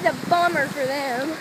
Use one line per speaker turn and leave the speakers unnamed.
that's a bummer for them.